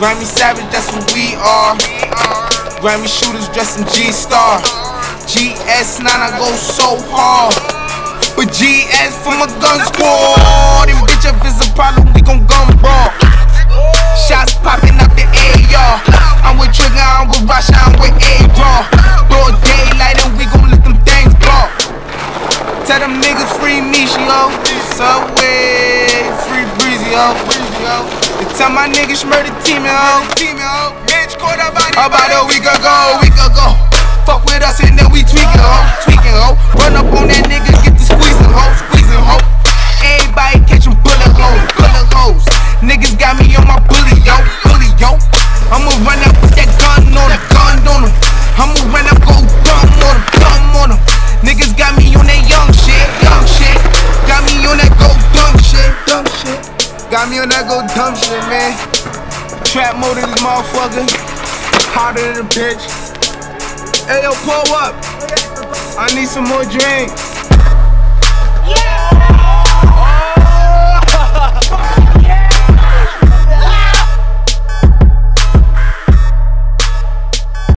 Grammy Savage, that's what we are. Grammy shooters dressed in G-Star. GS9, I go so hard. But GS for my gun squad. And bitch, if it's a problem, we gon' gun brawl. Shots popping out the AR. I'm with Trigger, I'm with Rasha, I'm with A-Raw. Broad daylight and we gon' let them things ball. Tell them niggas free me, she yo. Subway, free breezy, yo. They tell my niggas murder team, yo. Bitch, caught up about a week ago, Got me on that go dumb shit, man. Trap mode this motherfucker. Hotter than a bitch. Hey, yo, pull up. I need some more drinks.